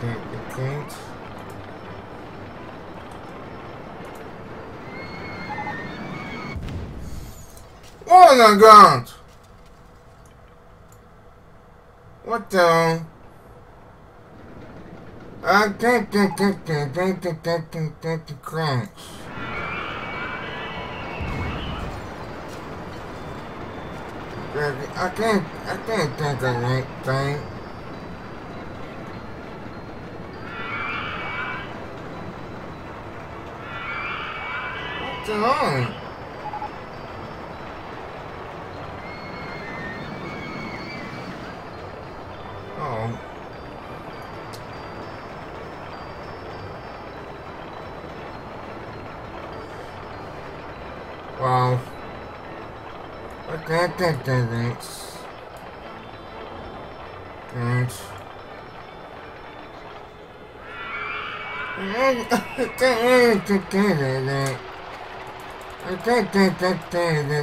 can't. Oh my god! What the? I can't get get get get get get get get the crunch. I can't I can't think of anything. nothing on. Oh. Wow. I can't that. Thanks. I don't that. That, that, that, that's